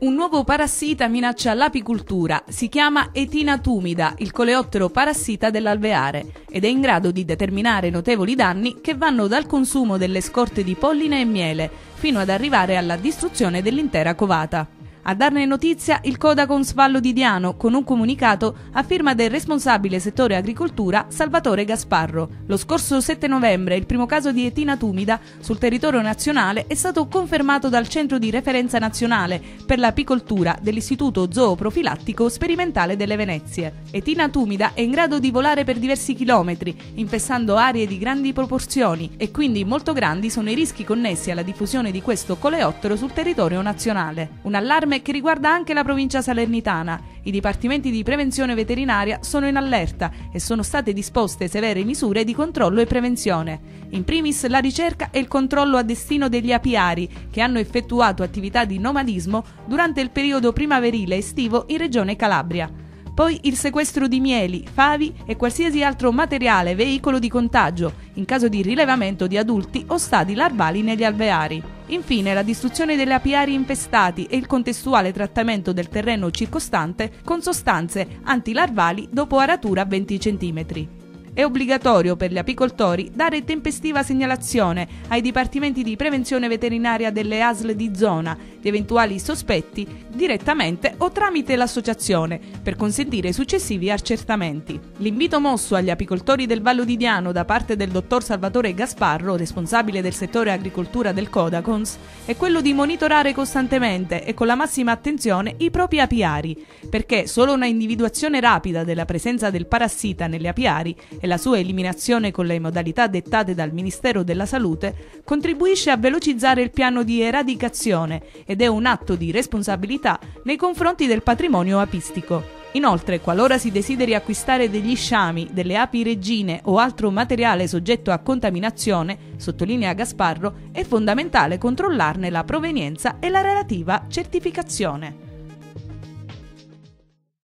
Un nuovo parassita minaccia l'apicultura. Si chiama Etina tumida, il coleottero parassita dell'alveare, ed è in grado di determinare notevoli danni che vanno dal consumo delle scorte di polline e miele fino ad arrivare alla distruzione dell'intera covata. A darne notizia il Codacons Vallo di Diano con un comunicato a firma del responsabile settore agricoltura Salvatore Gasparro. Lo scorso 7 novembre il primo caso di etina tumida sul territorio nazionale è stato confermato dal Centro di Referenza Nazionale per l'apicoltura dell'Istituto Zooprofilattico Sperimentale delle Venezie. Etina tumida è in grado di volare per diversi chilometri, infestando aree di grandi proporzioni e quindi molto grandi sono i rischi connessi alla diffusione di questo coleottero sul territorio nazionale. Un allarme che riguarda anche la provincia salernitana. I dipartimenti di prevenzione veterinaria sono in allerta e sono state disposte severe misure di controllo e prevenzione. In primis la ricerca e il controllo a destino degli apiari che hanno effettuato attività di nomadismo durante il periodo primaverile estivo in regione Calabria poi il sequestro di mieli, favi e qualsiasi altro materiale veicolo di contagio in caso di rilevamento di adulti o stadi larvali negli alveari. Infine la distruzione degli apiari infestati e il contestuale trattamento del terreno circostante con sostanze antilarvali dopo aratura a 20 cm. È obbligatorio per gli apicoltori dare tempestiva segnalazione ai dipartimenti di prevenzione veterinaria delle ASL di zona di eventuali sospetti direttamente o tramite l'associazione per consentire successivi accertamenti. L'invito mosso agli apicoltori del Vallo di Diano da parte del dottor Salvatore Gasparro, responsabile del settore agricoltura del Codacons, è quello di monitorare costantemente e con la massima attenzione i propri apiari, perché solo una individuazione rapida della presenza del parassita nelle apiari la sua eliminazione con le modalità dettate dal Ministero della Salute contribuisce a velocizzare il piano di eradicazione ed è un atto di responsabilità nei confronti del patrimonio apistico. Inoltre, qualora si desideri acquistare degli sciami, delle api regine o altro materiale soggetto a contaminazione, sottolinea Gasparro, è fondamentale controllarne la provenienza e la relativa certificazione.